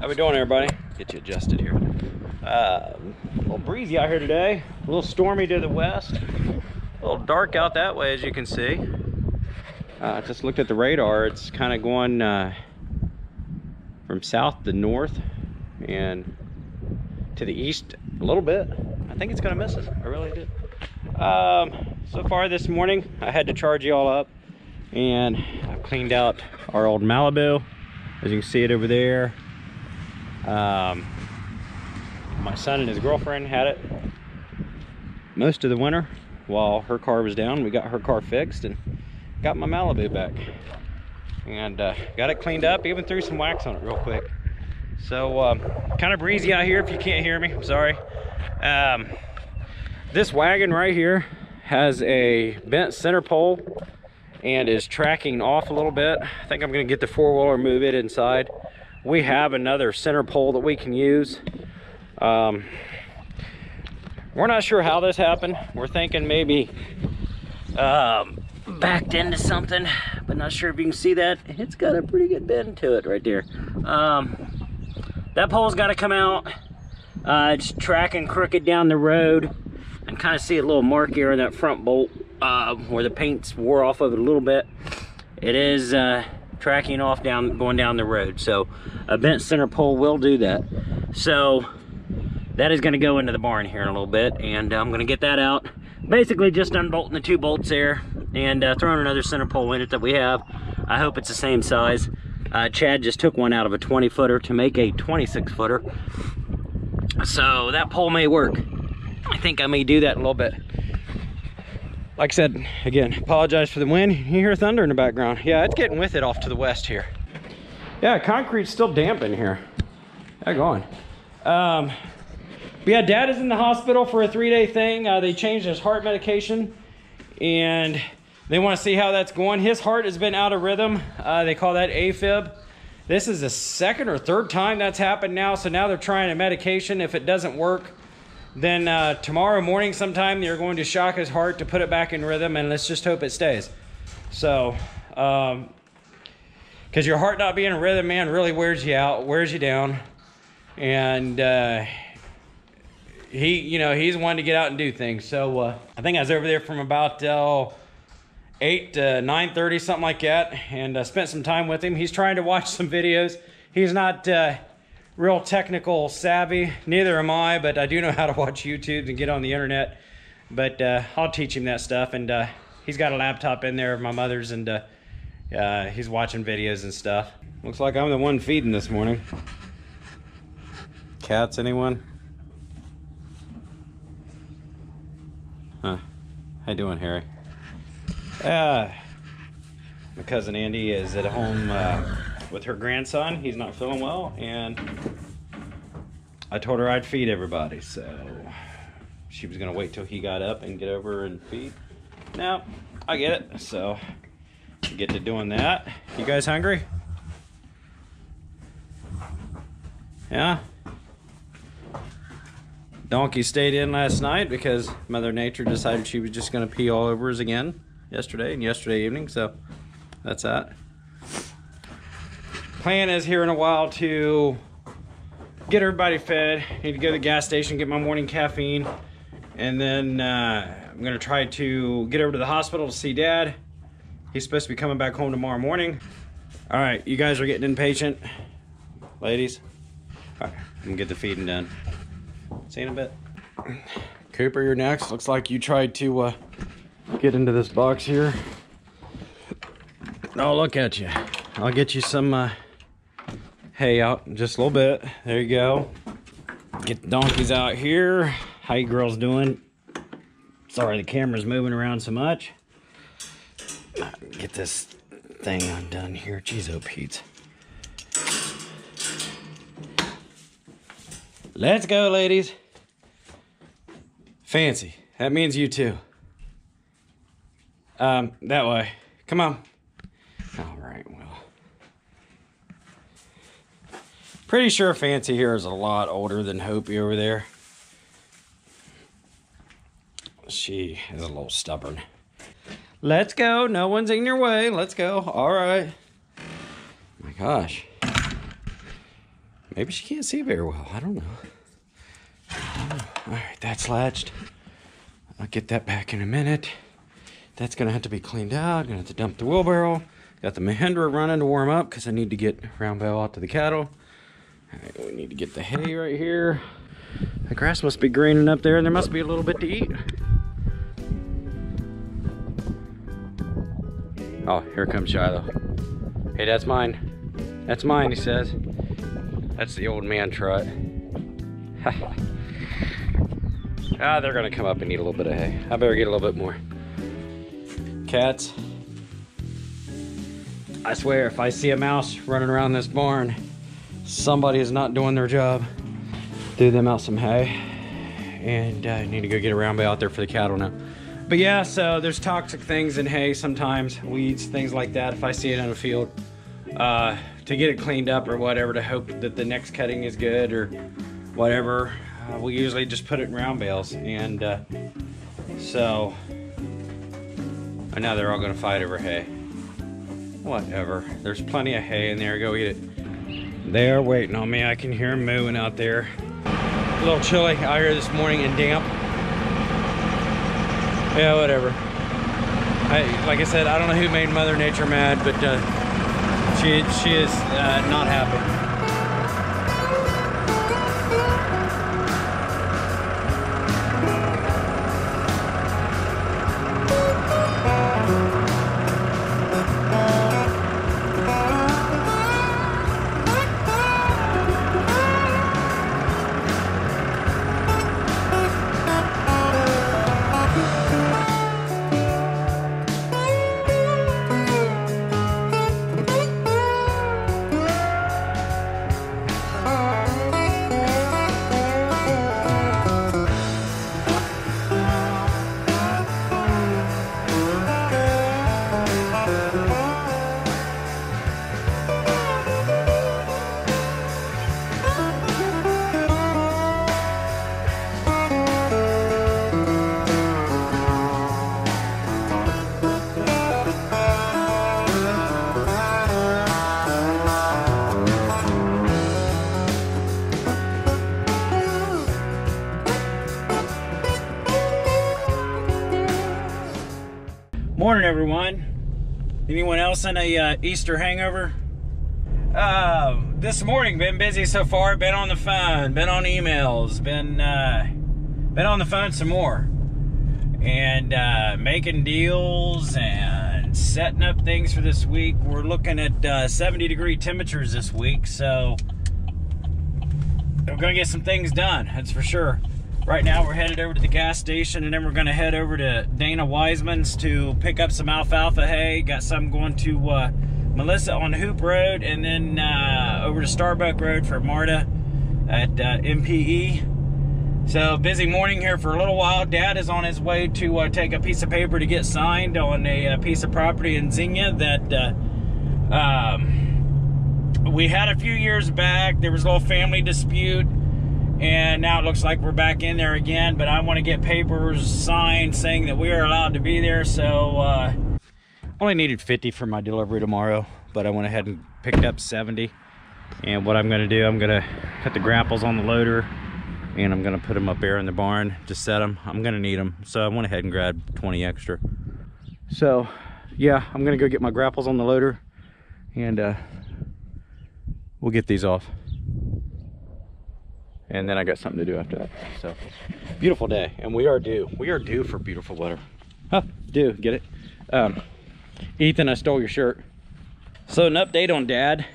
How we doing, everybody? Get you adjusted here. Uh, a little breezy out here today. A little stormy to the west. A little dark out that way, as you can see. Uh, just looked at the radar. It's kind of going uh, from south to north and to the east a little bit. I think it's gonna miss us. I really did. Um, so far this morning, I had to charge you all up and I've cleaned out our old Malibu. As you can see it over there. Um, my son and his girlfriend had it most of the winter while her car was down. We got her car fixed and got my Malibu back. And uh, got it cleaned up, even threw some wax on it real quick. So um, kind of breezy out here if you can't hear me, I'm sorry. Um, this wagon right here has a bent center pole and is tracking off a little bit. I think I'm gonna get the four-wheeler, move it inside. We have another center pole that we can use. Um, we're not sure how this happened. We're thinking maybe um, backed into something, but not sure if you can see that. It's got a pretty good bend to it right there. Um, that pole's got to come out. Uh, it's tracking crooked down the road. And kind of see a little mark here in that front bolt uh, where the paint's wore off of it a little bit. It is uh, tracking off down, going down the road. So a bent center pole will do that. So that is going to go into the barn here in a little bit and I'm going to get that out. Basically just unbolting the two bolts there and uh, throwing another center pole in it that we have. I hope it's the same size. Uh, Chad just took one out of a 20 footer to make a 26 footer so that pole may work. I think I may do that in a little bit like I said again apologize for the wind you hear thunder in the background yeah it's getting with it off to the west here yeah concrete's still damp in here yeah going um, but yeah, dad is in the hospital for a three-day thing. Uh, they changed his heart medication, and they want to see how that's going. His heart has been out of rhythm. Uh, they call that AFib. This is the second or third time that's happened now, so now they're trying a medication. If it doesn't work, then uh, tomorrow morning sometime they're going to shock his heart to put it back in rhythm, and let's just hope it stays. So, um, because your heart not being in rhythm, man, really wears you out, wears you down, and uh, he, you know, he's one to get out and do things. So uh, I think I was over there from about uh, eight to nine thirty, something like that, and uh, spent some time with him. He's trying to watch some videos. He's not uh, real technical savvy. Neither am I, but I do know how to watch YouTube and get on the internet. But uh, I'll teach him that stuff, and uh, he's got a laptop in there of my mother's, and he's watching videos and stuff. Looks like I'm the one feeding this morning. Cats, anyone? Huh. How you doing, Harry? Uh, my cousin Andy is at home uh, with her grandson. He's not feeling well, and I told her I'd feed everybody, so she was gonna wait till he got up and get over and feed. Now, I get it, so get to doing that. You guys hungry? Yeah? Donkey stayed in last night because Mother Nature decided she was just going to pee all over us again yesterday and yesterday evening. So that's that. Plan is here in a while to get everybody fed. Need to go to the gas station, get my morning caffeine. And then uh, I'm to try to get over to the hospital to see Dad. He's supposed to be coming back home tomorrow morning. All right, you guys are getting impatient. Ladies, all right, I'm to get the feeding done. See you in a bit. Cooper, you're next. Looks like you tried to uh, get into this box here. Oh, look at you. I'll get you some uh, hay out just a little bit. There you go. Get the donkeys out here. How you girls doing? Sorry, the camera's moving around so much. Get this thing undone here. Jeez, oh, Pete. Let's go, ladies. Fancy. That means you too. Um, that way. Come on. All right, well. Pretty sure Fancy here is a lot older than Hopi over there. She is a little stubborn. Let's go. No one's in your way. Let's go. All right. My gosh. Maybe she can't see very well. I don't know. All right, that's latched. I'll get that back in a minute. That's gonna have to be cleaned out. Gonna have to dump the wheelbarrow. Got the Mahindra running to warm up because I need to get round bale out to the cattle. Right, we need to get the hay right here. The grass must be greening up there and there must be a little bit to eat. Oh, here comes Shiloh. Hey, that's mine. That's mine, he says. That's the old man trot. ah, they're gonna come up and eat a little bit of hay. I better get a little bit more. Cats. I swear, if I see a mouse running around this barn, somebody is not doing their job. Threw them out some hay, and I uh, need to go get a round bale out there for the cattle now. But yeah, so there's toxic things in hay sometimes, weeds, things like that. If I see it in a field, uh, to get it cleaned up or whatever, to hope that the next cutting is good or whatever, uh, we usually just put it in round bales. And uh, so, I know they're all gonna fight over hay. Whatever. There's plenty of hay in there. Go eat it. They are waiting on me. I can hear them moving out there. A little chilly out here this morning and damp. Yeah, whatever. I, like I said, I don't know who made Mother Nature mad, but uh, she she is uh, not happy. Morning, everyone. Anyone else in a uh, Easter hangover? Uh, this morning, been busy so far. Been on the phone, been on emails, been uh, been on the phone some more, and uh, making deals and setting up things for this week. We're looking at uh, 70 degree temperatures this week, so we're gonna get some things done. That's for sure. Right now we're headed over to the gas station and then we're gonna head over to Dana Wiseman's to pick up some alfalfa hay. Got some going to uh, Melissa on Hoop Road and then uh, over to Starbuck Road for Marta at uh, MPE. So busy morning here for a little while. Dad is on his way to uh, take a piece of paper to get signed on a, uh, piece of property in Xenia that uh, um, we had a few years back. There was a little family dispute and now it looks like we're back in there again but i want to get papers signed saying that we are allowed to be there so uh only needed 50 for my delivery tomorrow but i went ahead and picked up 70 and what i'm going to do i'm going to put the grapples on the loader and i'm going to put them up there in the barn to set them i'm going to need them so i went ahead and grabbed 20 extra. So yeah i'm going to go get my grapples on the loader and uh we'll get these off and then I got something to do after that. So, beautiful day, and we are due. We are due for beautiful weather. Huh, due, get it? Um, Ethan, I stole your shirt. So an update on Dad.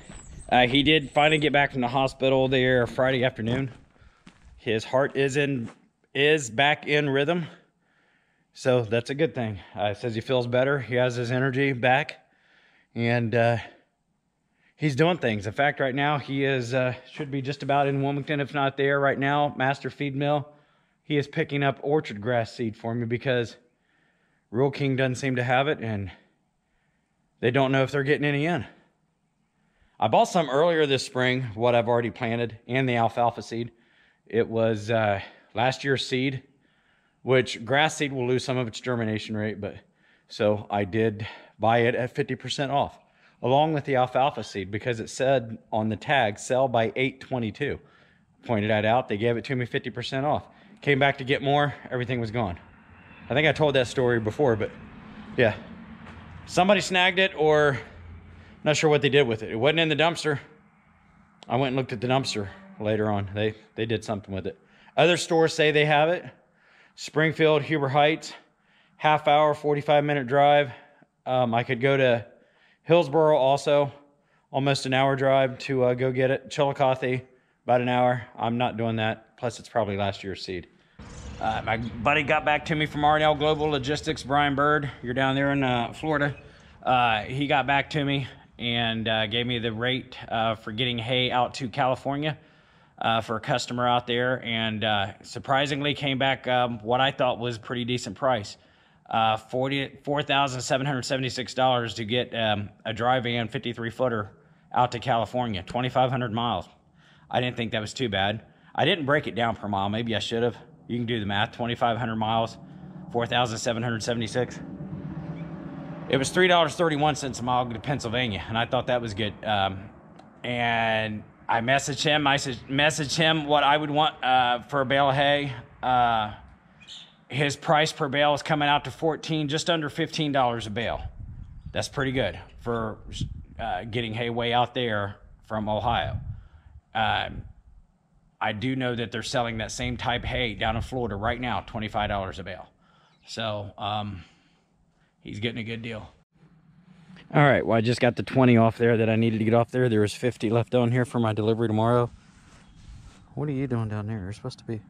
Uh, he did finally get back from the hospital there Friday afternoon. His heart is in is back in rhythm, so that's a good thing. Uh, says he feels better. He has his energy back, and uh, he's doing things. In fact, right now he is uh, should be just about in Wilmington, if not there right now. Master Feed Mill. He is picking up orchard grass seed for me because Rural King doesn't seem to have it, and they don't know if they're getting any in. I bought some earlier this spring, what I've already planted, and the alfalfa seed. It was uh, last year's seed, which grass seed will lose some of its germination rate, but so I did buy it at 50% off along with the alfalfa seed because it said on the tag, sell by 822. Pointed that out. They gave it to me 50% off. Came back to get more. Everything was gone. I think I told that story before, but yeah. Somebody snagged it or not sure what they did with it. It wasn't in the dumpster. I went and looked at the dumpster later on. They, they did something with it. Other stores say they have it. Springfield, Huber Heights, half hour, 45 minute drive. Um, I could go to Hillsboro also, almost an hour drive to uh, go get it. Chillicothe, about an hour. I'm not doing that. Plus, it's probably last year's seed. Uh, my buddy got back to me from R&L Global Logistics, Brian Bird. You're down there in uh, Florida. Uh, he got back to me and uh, gave me the rate uh, for getting hay out to California for a customer out there. And surprisingly, came back um, what I thought was a pretty decent price. Uh, $4,776 to get um, a dry van 53 footer out to California, 2,500 miles. I didn't think that was too bad. I didn't break it down per mile. Maybe I should have. You can do the math 2,500 miles, 4,776. It was $3.31 a mile to Pennsylvania, and I thought that was good. Um, and I messaged him. I said messaged him what I would want uh, for a bale of hay. Uh, his price per bale is coming out to 14, just under $15 a bale. That's pretty good for uh, getting hay way out there from Ohio. Um, I do know that they're selling that same type hay down in Florida right now, $25 a bale. So um, he's getting a good deal. All right, well, I just got the 20 off there that I needed to get off there. There was 50 left on here for my delivery tomorrow. What are you doing down there? You're supposed to be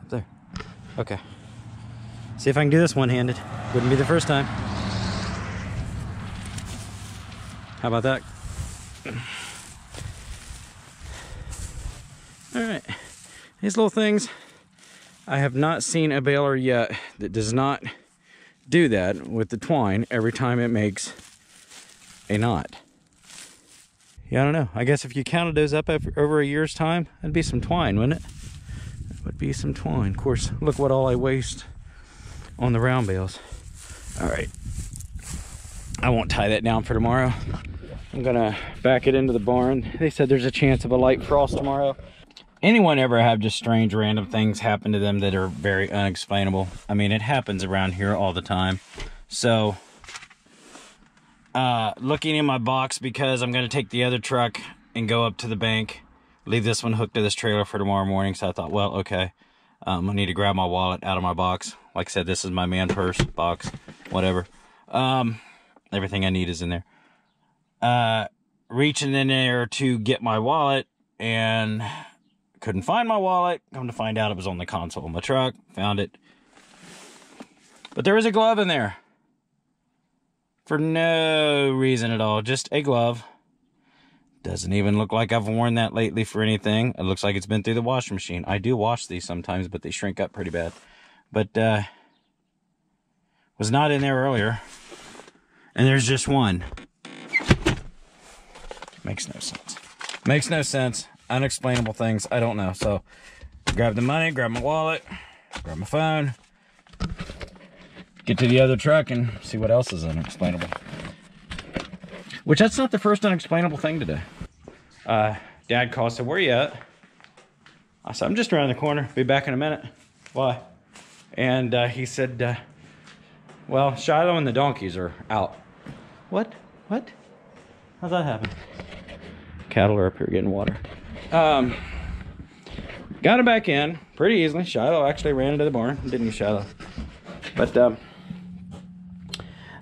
up there. Okay. See if I can do this one-handed. Wouldn't be the first time. How about that? All right, these little things, I have not seen a baler yet that does not do that with the twine every time it makes a knot. Yeah, I don't know. I guess if you counted those up over a year's time, that'd be some twine, wouldn't it? That would be some twine. Of course, look what all I waste on the round bales. All right. I won't tie that down for tomorrow. I'm gonna back it into the barn. They said there's a chance of a light frost tomorrow. Anyone ever have just strange random things happen to them that are very unexplainable? I mean, it happens around here all the time. So, uh, looking in my box because I'm gonna take the other truck and go up to the bank, leave this one hooked to this trailer for tomorrow morning. So I thought, well, okay, um, I need to grab my wallet out of my box. Like I said, this is my man purse box, whatever. Um, everything I need is in there. Uh, reaching in there to get my wallet and couldn't find my wallet. Come to find out it was on the console of my truck. Found it. But there is a glove in there. For no reason at all. Just a glove. Doesn't even look like I've worn that lately for anything. It looks like it's been through the washing machine. I do wash these sometimes, but they shrink up pretty bad but uh, was not in there earlier. And there's just one. Makes no sense. Makes no sense. Unexplainable things. I don't know. So grab the money, grab my wallet, grab my phone, get to the other truck and see what else is unexplainable. Which that's not the first unexplainable thing today. Uh, Dad called, said, where you at? I said, I'm just around the corner. Be back in a minute. Why? And uh, he said, uh, well, Shiloh and the donkeys are out. What? What? How's that happen? Cattle are up here getting water. Um, got him back in pretty easily. Shiloh actually ran into the barn, didn't you, Shiloh? But um,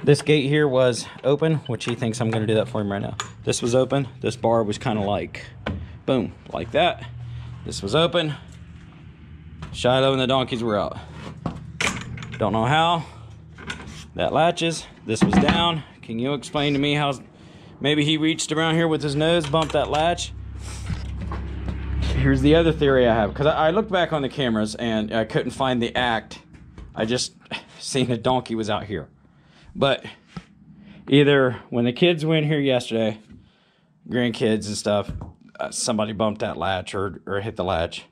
this gate here was open, which he thinks I'm to do that for him right now. This was open. This bar was kind of like, boom, like that. This was open. Shiloh and the donkeys were out. Don't know how that latches. This was down. Can you explain to me how maybe he reached around here with his nose, bumped that latch? Here's the other theory I have. Because I, I looked back on the cameras and I couldn't find the act. I just seen a donkey was out here. But either when the kids went here yesterday, grandkids and stuff, uh, somebody bumped that latch or, or hit the latch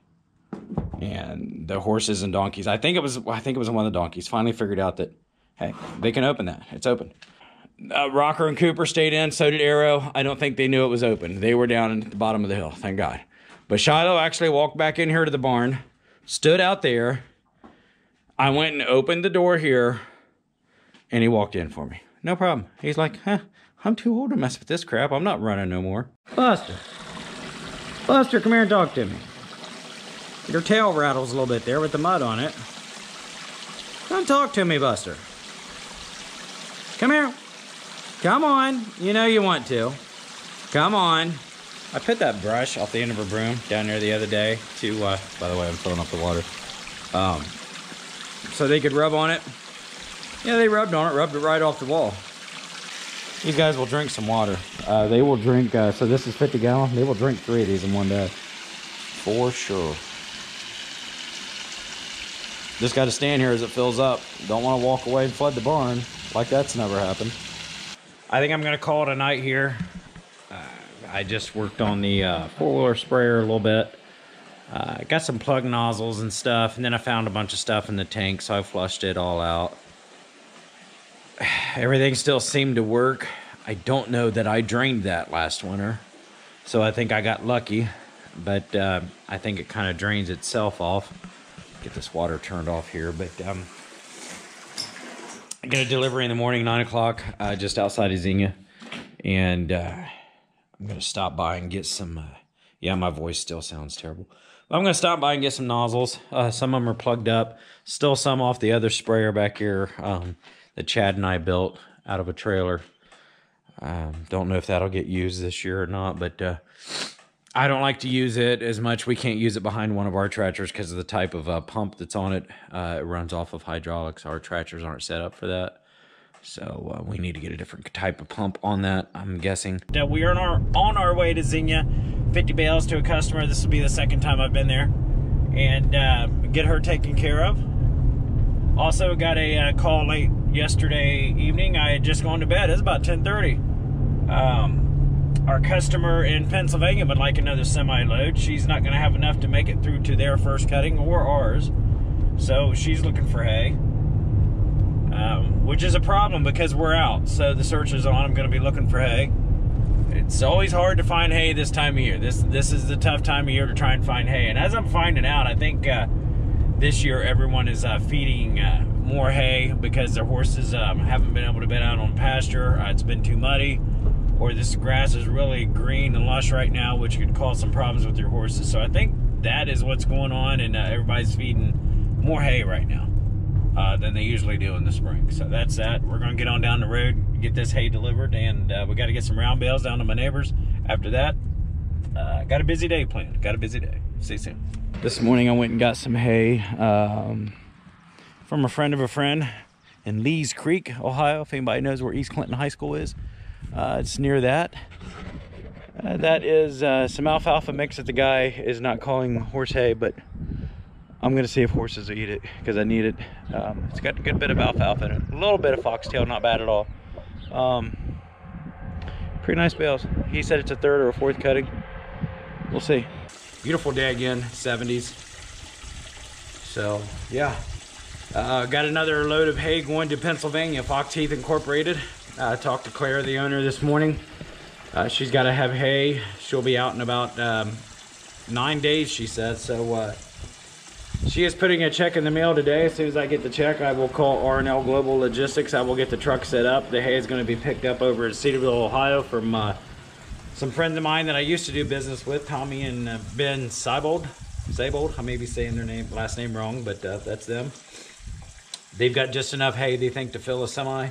and the horses and donkeys. I think it was I think it was one of the donkeys finally figured out that hey, they can open that. It's open. uh, Rocker and Cooper stayed in. So did Arrow. I don't think they knew it was open. They were down at the bottom of the hill. Thank God. But Shiloh actually walked back in here to the barn, stood out there. I went and opened the door here, and he walked in for me. No problem. He's like, huh, I'm too old to mess with this crap. I'm not running no more. Buster. Buster, come here and talk to me. Your tail rattles a little bit there with the mud on it. Come talk to me, Buster. Come here. Come on. You know you want to. Come on. I put that brush off the end of a broom down there the other day to, uh, by the way, I'm filling up the water. Um, so they could rub on it. Yeah, they rubbed on it, rubbed it right off the wall. These guys will drink some water. Uh, they will drink, uh, so this is 50 gallon. They will drink three of these in one day. For sure. Just got to stand here as it fills up. Don't want to walk away and flood the barn like that's never happened. I think I'm going to call it a night here. Uh, I just worked on the uh, four-wheeler sprayer a little bit. Uh, got some plug nozzles and stuff, and then I found a bunch of stuff in the tank, so I flushed it all out. Everything still seemed to work. I don't know that I drained that last winter, so I think I got lucky, but uh, I think it kind of drains itself off get this water turned off here. But um, I get a delivery in the morning, nine o'clock, uh, just outside of Xenia, and uh, I'm gonna stop by and get some. Uh, yeah, my voice still sounds terrible. I'm gonna stop by and get some nozzles. Uh, some of them are plugged up. Still some off the other sprayer back here um, that Chad and I built out of a trailer. Um, don't know if that'll get used this year or not, but uh, I don't like to use it as much. We can't use it behind one of our tractors because of the type of uh, pump that's on it. Uh, it runs off of hydraulics. Our tractors aren't set up for that. So uh, we need to get a different type of pump on that, I'm guessing. We are on our, on our way to Xenia. 50 bales to a customer. This will be the second time I've been there. And uh, get her taken care of. Also got a uh, call late yesterday evening. I had just gone to bed. It's about 1030. Um, our customer in Pennsylvania would like another semi load. She's not going to have enough to make it through to their first cutting or ours. So she's looking for hay, um, which is a problem because we're out. So the search is on. I'm going to be looking for hay. It's always hard to find hay this time of year. This this is the tough time of year to try and find hay. And as I'm finding out, I think uh, this year everyone is uh, feeding uh, more hay because their horses um, haven't been able to been out on pasture. Uh, it's been too muddy or this grass is really green and lush right now, which could cause some problems with your horses. So I think that is what's going on, and uh, everybody's feeding more hay right now uh, than they usually do in the spring. So that's that. We're going to get on down the road, get this hay delivered, and uh, we got to get some round bales down to my neighbors. After that, got a busy day planned. Got a busy day. See you soon. This morning I went and got some hay um, from a friend of a friend in Lees Creek, Ohio. If anybody knows where East Clinton High School is. Uh, it's near that. Uh, that is uh, some alfalfa mix that the guy is not calling horse hay, but I'm gonna see if horses eat it because I need it. Um, it's got a good bit of alfalfa in it, a little bit of foxtail, not bad at all. Um, pretty nice bales. He said it's a third or a fourth cutting. We'll see. Beautiful day again, 70s. So yeah, uh, got another load of hay going to Pennsylvania, Fox Heath Incorporated. I uh, talked to Claire, the owner, this morning. Uh, she's got to have hay. She'll be out in about um, nine days, she says. So uh, she is putting a check in the mail today. As soon as I get the check, I will call R&L Global Logistics. I will get the truck set up. The hay is going to be picked up over at Cedarville, Ohio from uh, some friends of mine that I used to do business with, Tommy and uh, Ben Seibold. Seibold, I may be saying their name, last name wrong, but uh, that's them. They've got just enough hay, they think, to fill a semi.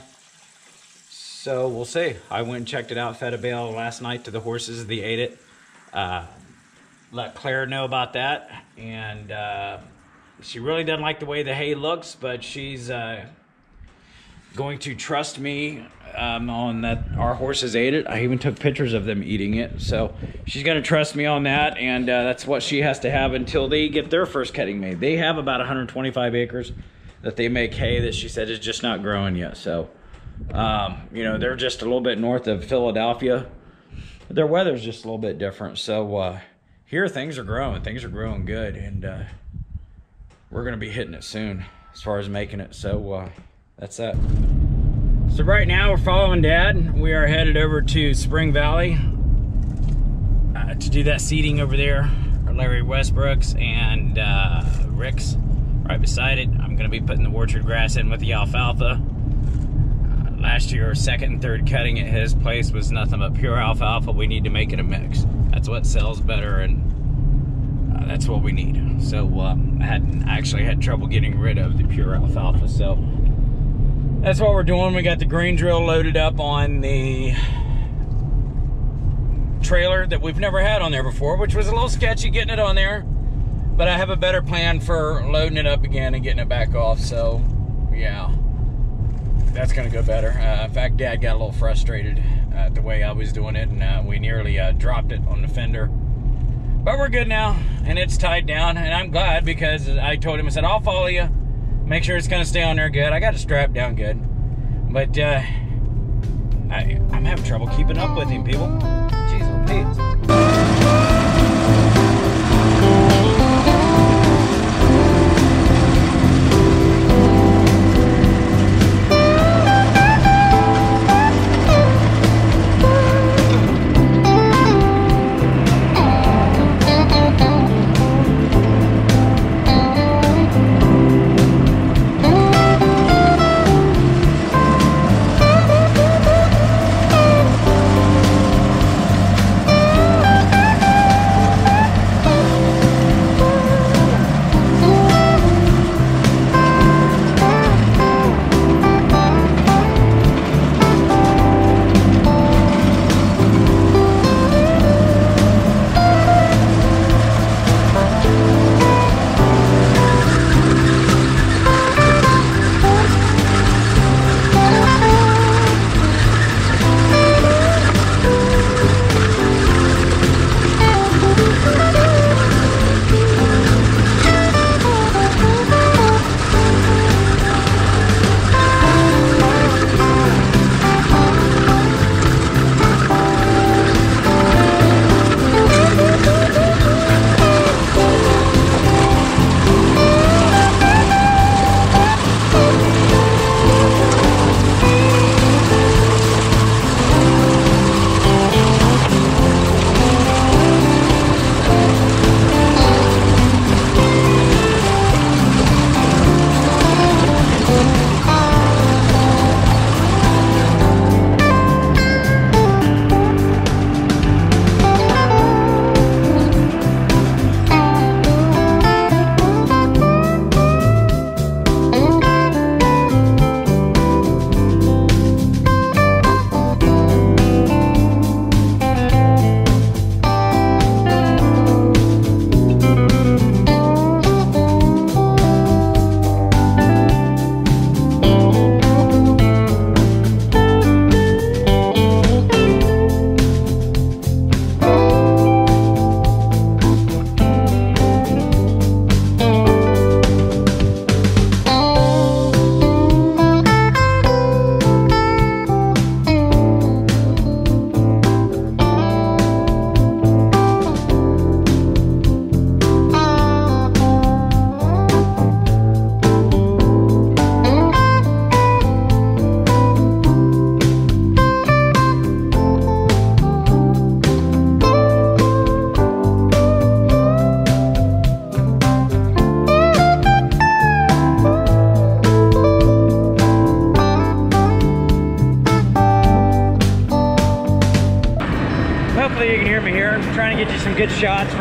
So we'll see. I went and checked it out, fed a bale last night to the horses. They ate it. Uh, let Claire know about that. And uh, she really doesn't like the way the hay looks, but she's uh, going to trust me um, on that our horses ate it. I even took pictures of them eating it. So she's going to trust me on that. And uh, that's what she has to have until they get their first cutting made. They have about 125 acres that they make hay that she said is just not growing yet. So um, you know, they're just a little bit north of Philadelphia. Their weather's just a little bit different. So uh, here things are growing. Things are growing good. And uh, we're going to be hitting it soon as far as making it. So uh, that's that. So right now we're following Dad. We are headed over to Spring Valley uh, to do that seeding over there. Larry Westbrooks and uh, Rick's right beside it. I'm gonna be putting the orchard grass in with the alfalfa. Uh, last year, second and third cutting at his place was nothing but pure alfalfa. We need to make it a mix. That's what sells better and uh, that's what we need. So uh, I had actually had trouble getting rid of the pure alfalfa. So that's what we're doing. We got the grain drill loaded up on the trailer that we've never had on there before, which was a little sketchy getting it on there. But I have a better plan for loading it up again and getting it back off. So, yeah, that's going to go better. Uh, in fact, Dad got a little frustrated uh, the way I was doing it, and uh, we nearly uh, dropped it on the fender. But we're good now, and it's tied down, and I'm glad because I told him, I said, I'll follow you Make sure it's gonna stay on there good. I got it strapped down good. But uh, I, I'm having trouble keeping up with him, people. Jeez, Pete.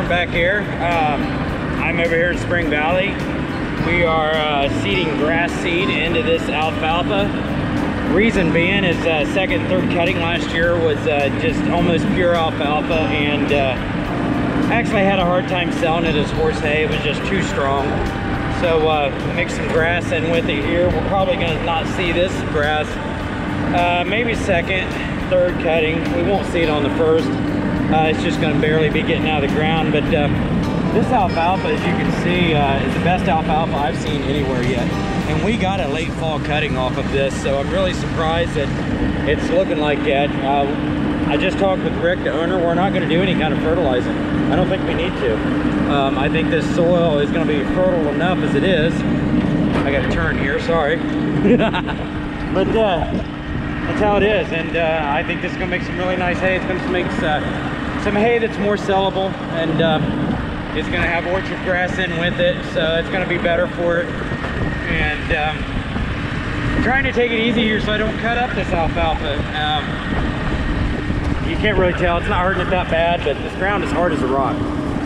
From back here. Um, I'm over here in Spring Valley. We are uh, seeding grass seed into this alfalfa. Reason being is uh, second third cutting last year was uh, just almost pure alfalfa and uh, actually had a hard time selling it as horse hay. It was just too strong. So uh, mix some grass in with it here. We're probably gonna not see this grass. Uh, maybe second, third cutting. We won't see it on the first. Uh, it's just gonna barely be getting out of the ground. But uh, this alfalfa, as you can see, uh, is the best alfalfa I've seen anywhere yet. And we got a late fall cutting off of this, so I'm really surprised that it's looking like that. Uh, I just talked with Rick, the owner. We're not gonna do any kind of fertilizing. I don't think we need to. Um, I think this soil is gonna be fertile enough as it is. I gotta turn here, sorry. but uh, that's how it is. And uh, I think this is gonna make some really nice hay. It's gonna make uh, some hay that's more sellable and um, it's gonna have orchard grass in with it. So it's gonna be better for it. And um, I'm trying to take it easy here so I don't cut up this alfalfa. Um, you can't really tell, it's not hurting it that bad, but this ground is hard as a rock.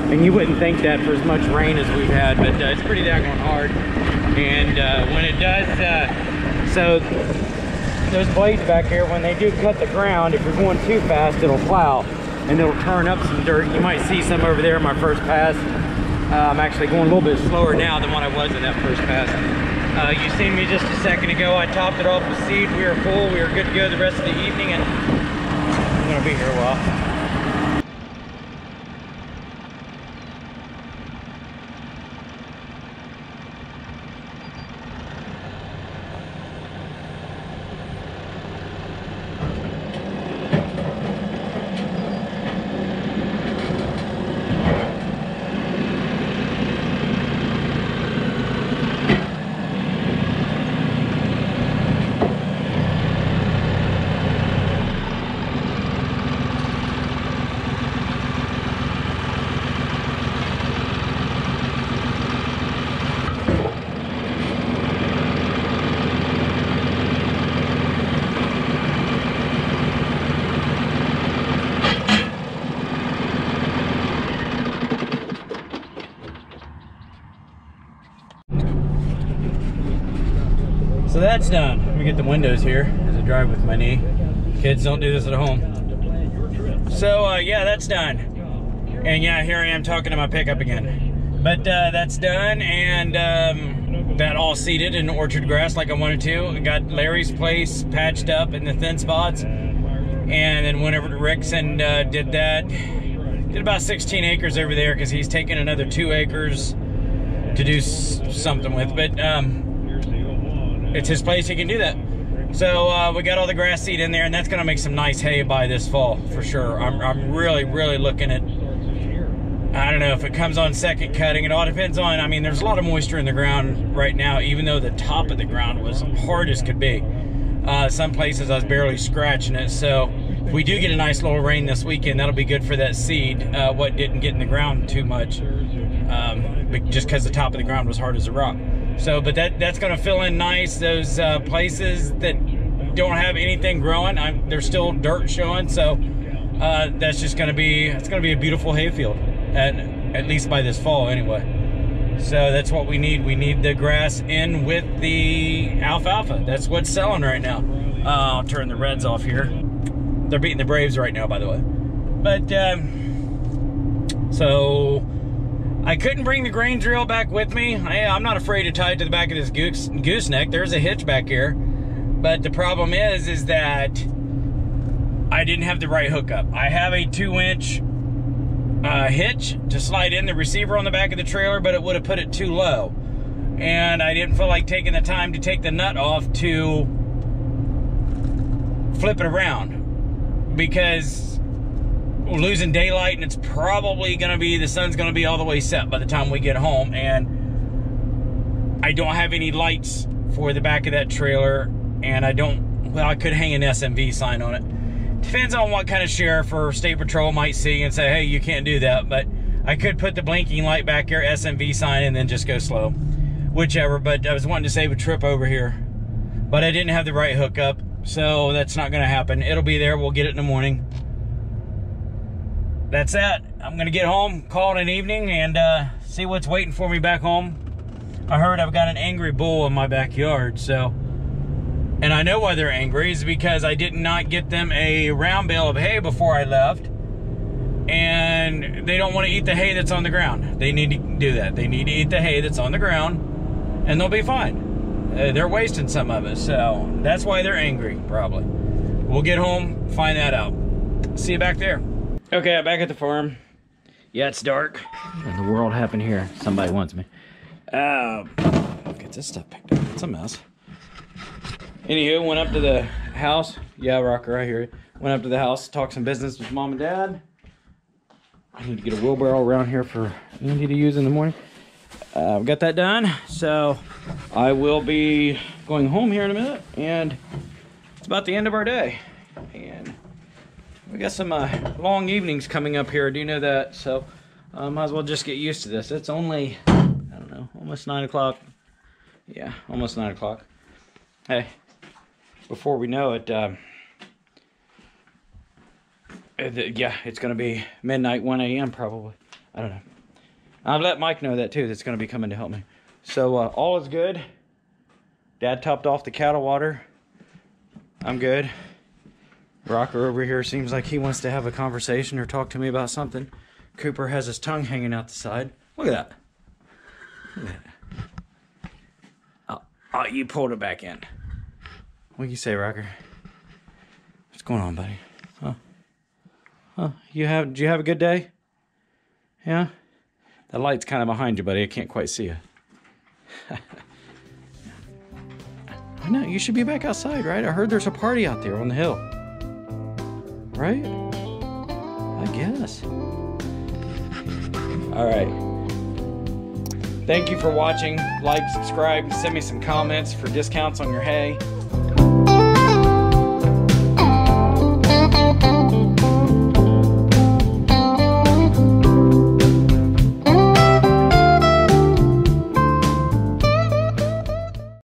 And you wouldn't think that for as much rain as we've had, but uh, it's pretty daggone hard. And uh, when it does, uh, so those blades back here, when they do cut the ground, if you're going too fast, it'll plow and it'll turn up some dirt. You might see some over there in my first pass. Uh, I'm actually going a little bit slower now than what I was in that first pass. Uh, you seen me just a second ago. I topped it off with seed. We were full. We were good to go the rest of the evening, and I'm gonna be here a while. So that's done. Let me get the windows here as I drive with my knee. Kids don't do this at home. So uh, yeah, that's done. And yeah, here I am talking to my pickup again. But uh, that's done and um, that all seeded in orchard grass like I wanted to. Got Larry's place patched up in the thin spots. And then went over to Rick's and uh, did that. Did about 16 acres over there because he's taking another two acres to do something with. But um, it's his place, he can do that. So uh, we got all the grass seed in there, and that's going to make some nice hay by this fall for sure. I'm, I'm really, really looking at. I don't know if it comes on second cutting. It all depends on. I mean, there's a lot of moisture in the ground right now, even though the top of the ground was hard as could be. Uh, some places I was barely scratching it. So if we do get a nice little rain this weekend, that'll be good for that seed. Uh, what didn't get in the ground too much, um, just because the top of the ground was hard as a rock. So, but that that's going to fill in nice those uh, places that don't have anything growing. I'm, there's still dirt showing, so uh, that's just going to be it's going to be a beautiful hayfield, at at least by this fall anyway. So that's what we need. We need the grass in with the alfalfa. That's what's selling right now. Uh, I'll turn the Reds off here. They're beating the Braves right now, by the way. But um, so I couldn't bring the grain drill back with me. I, am not afraid to tie it to the back of this goose, gooseneck. There's a hitch back here. But the problem is, is that I didn't have the right hookup. I have a two inch uh, hitch to slide in the receiver on the back of the trailer, but it would have put it too low. And I didn't feel like taking the time to take the nut off to flip it around because losing daylight and it's probably going to be, the sun's going to be all the way set by the time we get home. And I don't have any lights for the back of that trailer. And I don't, well, I could hang an SMV sign on it. Depends on what kind of sheriff or state patrol might see and say, hey, you can't do that. But I could put the blinking light back here, SMV sign, and then just go slow. Whichever, but I was wanting to save a trip over here. But I didn't have the right hookup, so that's not going to happen. It'll be there. We'll get it in the morning that's that. I'm gonna get home, call it an evening, and uh, see what's waiting for me back home. I heard I've got an angry bull in my backyard, so. And I know why they're angry is because I did not get them a round bale of hay before I left. And they don't want to eat the hay that's on the ground. They need to do that. They need to eat the hay that's on the ground, and they'll be fine. Uh, they're wasting some of it, so that's why they're angry, probably. We'll get home, find that out. See you back there. Okay, I'm back at the farm. Yeah, it's dark. And the world happened here. Somebody wants me. Um, get this stuff picked up. It's a mess. Anywho, went up to the house. Yeah, Rocker, right here. Went up to the house, talked some business with mom and dad. I need to get a wheelbarrow around here for Andy to use in the morning. Uh, I've got that done. So I will be going home here in a minute and it's about the end of our day. And we got some uh, long evenings coming up here. I do know that. So uh, might as well just get used to this. It's only, I don't know, almost 9 o'clock. Yeah, almost 9 o'clock. Hey, before we know it, uh, yeah, it's going to be midnight, 1 a.m. probably. I don't know. I've let Mike know that too. That's going to be coming to help me. So uh, all is good. Dad topped off the cattle water. I'm good. Rocker over here seems like he wants to have a conversation or talk to me about something. Cooper has his tongue hanging out the side. Look at that. Look at that. Oh, oh, you pulled it back in. What do you say, Rocker? What's going on, buddy? Huh? Huh? You have? Did you have a good day? Yeah. The light's kind of behind you, buddy. I can't quite see you. I know, you should be back outside, right? I heard there's a party out there on the hill. Right? I guess. All right. Thank you for watching. Like, subscribe, send me some comments for discounts on your hay.